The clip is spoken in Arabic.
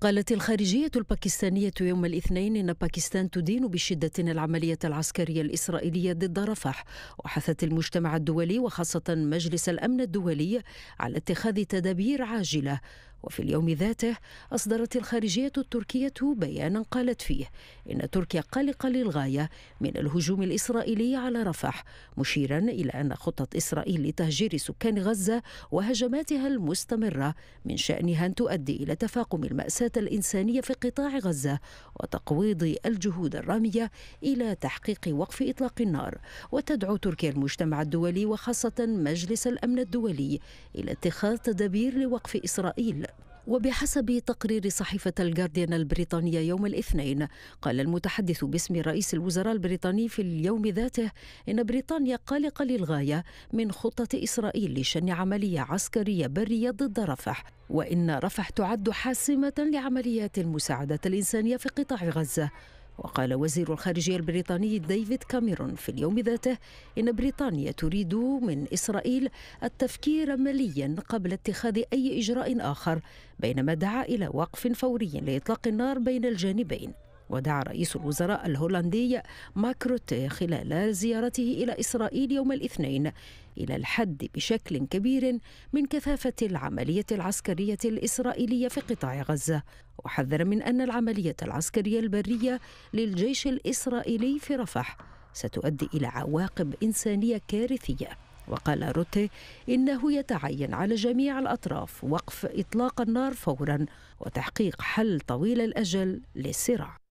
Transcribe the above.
قالت الخارجية الباكستانية يوم الاثنين إن باكستان تدين بشدة العملية العسكرية الإسرائيلية ضد رفح وحثت المجتمع الدولي وخاصة مجلس الأمن الدولي على اتخاذ تدابير عاجلة. وفي اليوم ذاته أصدرت الخارجية التركية بيانا قالت فيه إن تركيا قلقة للغاية من الهجوم الإسرائيلي على رفح مشيرا إلى أن خطة إسرائيل لتهجير سكان غزة وهجماتها المستمرة من شأنها أن تؤدي إلى تفاقم المأساة الإنسانية في قطاع غزة وتقويض الجهود الرامية إلى تحقيق وقف إطلاق النار. وتدعو تركيا المجتمع الدولي وخاصة مجلس الأمن الدولي إلى اتخاذ تدابير لوقف إسرائيل. وبحسب تقرير صحيفة الجارديان البريطانية يوم الاثنين قال المتحدث باسم رئيس الوزراء البريطاني في اليوم ذاته إن بريطانيا قلقة للغاية من خطة إسرائيل لشن عملية عسكرية برية ضد رفح وإن رفح تعد حاسمة لعمليات المساعدة الإنسانية في قطاع غزة. وقال وزير الخارجية البريطاني ديفيد كاميرون في اليوم ذاته إن بريطانيا تريد من إسرائيل التفكير مليا قبل اتخاذ أي إجراء آخر بينما دعا إلى وقف فوري لإطلاق النار بين الجانبين. ودعا رئيس الوزراء الهولندي مارك روتي خلال زيارته إلى إسرائيل يوم الاثنين إلى الحد بشكل كبير من كثافة العملية العسكرية الإسرائيلية في قطاع غزة. وحذر من أن العملية العسكرية البرية للجيش الإسرائيلي في رفح ستؤدي إلى عواقب إنسانية كارثية. وقال روتي إنه يتعين على جميع الأطراف وقف إطلاق النار فورا وتحقيق حل طويل الأجل للصراع.